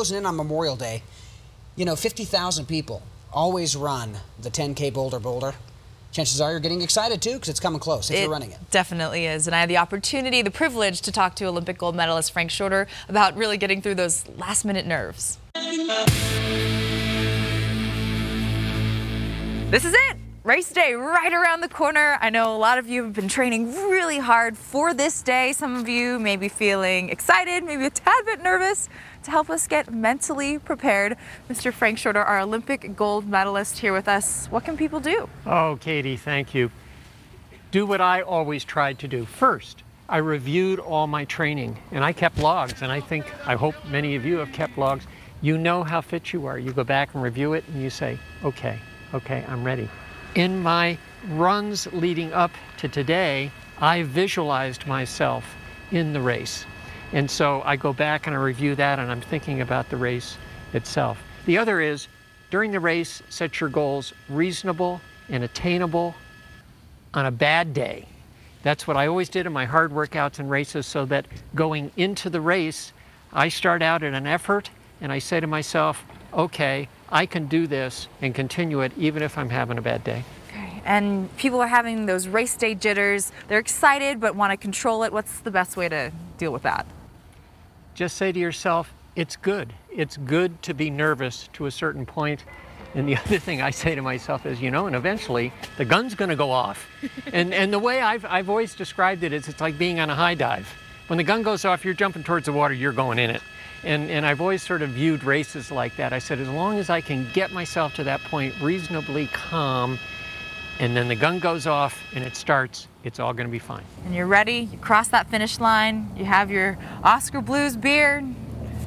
Closing in on Memorial Day, you know, 50,000 people always run the 10K Bolder Boulder. Chances are you're getting excited too because it's coming close if it you're running it. Definitely is. And I had the opportunity, the privilege to talk to Olympic gold medalist Frank Shorter about really getting through those last minute nerves. This is it. Race day right around the corner. I know a lot of you have been training really hard for this day. Some of you may be feeling excited, maybe a tad bit nervous. To help us get mentally prepared, Mr. Frank Shorter, our Olympic gold medalist, here with us. What can people do? Oh, Katie, thank you. Do what I always tried to do. First, I reviewed all my training and I kept logs, and I think, I hope many of you have kept logs. You know how fit you are. You go back and review it and you say, okay, okay, I'm ready. In my runs leading up to today, I visualized myself in the race. And so I go back and I review that and I'm thinking about the race itself. The other is during the race, set your goals reasonable and attainable on a bad day. That's what I always did in my hard workouts and races so that going into the race, I start out at an effort and I say to myself, okay, I can do this and continue it even if I'm having a bad day. Okay. And people are having those race day jitters. They're excited but want to control it. What's the best way to deal with that? Just say to yourself, it's good. It's good to be nervous to a certain point. And the other thing I say to myself is, you know, and eventually the gun's going to go off. and, and the way I've, I've always described it is it's like being on a high dive. When the gun goes off, you're jumping towards the water, you're going in it. And, and I've always sort of viewed races like that. I said, as long as I can get myself to that point reasonably calm, and then the gun goes off and it starts, it's all going to be fine. And you're ready, you cross that finish line, you have your Oskar Blues beer,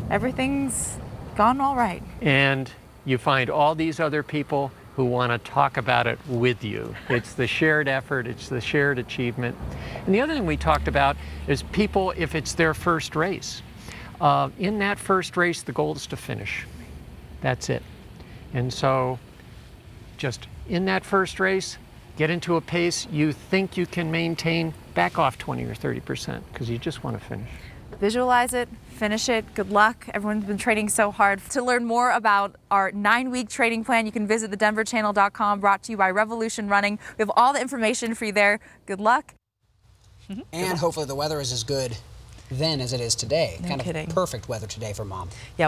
everything's gone all right. And you find all these other people who want to talk about it with you. It's the shared effort, it's the shared achievement. And the other thing we talked about is people, if it's their first race, uh, in that first race, the goal is to finish. That's it. And so, just in that first race, get into a pace you think you can maintain, back off 20 or 30% because you just want to finish. Visualize it, finish it. Good luck. Everyone's been training so hard. To learn more about our nine week training plan, you can visit thedenverchannel.com, brought to you by Revolution Running. We have all the information for you there. Good luck. and hopefully the weather is as good then as it is today. No kind kidding. of perfect weather today for mom. Yeah.